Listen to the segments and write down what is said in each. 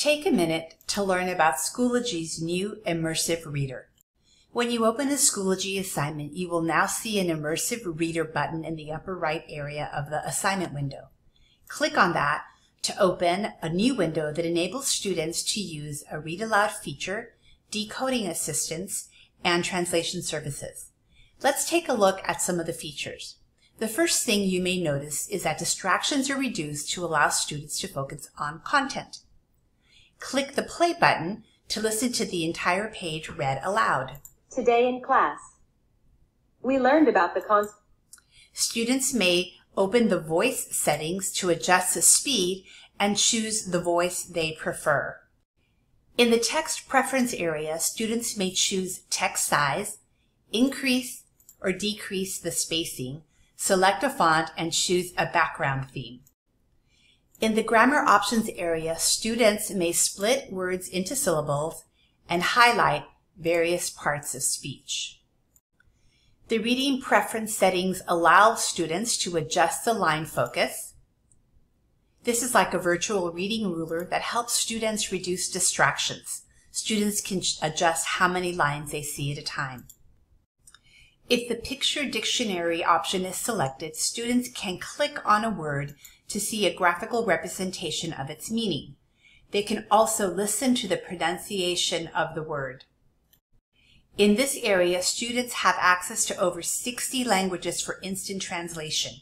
Take a minute to learn about Schoology's new Immersive Reader. When you open a Schoology assignment, you will now see an Immersive Reader button in the upper right area of the assignment window. Click on that to open a new window that enables students to use a read aloud feature, decoding assistance, and translation services. Let's take a look at some of the features. The first thing you may notice is that distractions are reduced to allow students to focus on content. Click the play button to listen to the entire page read aloud. Today in class, we learned about the cons. Students may open the voice settings to adjust the speed and choose the voice they prefer. In the text preference area, students may choose text size, increase or decrease the spacing, select a font, and choose a background theme. In the grammar options area, students may split words into syllables and highlight various parts of speech. The reading preference settings allow students to adjust the line focus. This is like a virtual reading ruler that helps students reduce distractions. Students can adjust how many lines they see at a time. If the picture dictionary option is selected, students can click on a word to see a graphical representation of its meaning. They can also listen to the pronunciation of the word. In this area, students have access to over 60 languages for instant translation.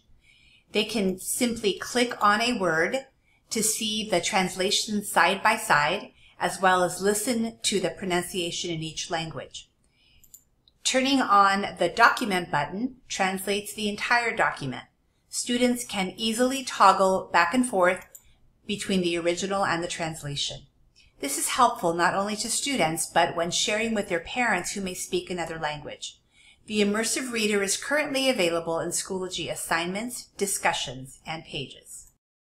They can simply click on a word to see the translation side by side, as well as listen to the pronunciation in each language. Turning on the document button translates the entire document. Students can easily toggle back and forth between the original and the translation. This is helpful not only to students, but when sharing with their parents who may speak another language. The Immersive Reader is currently available in Schoology assignments, discussions, and pages.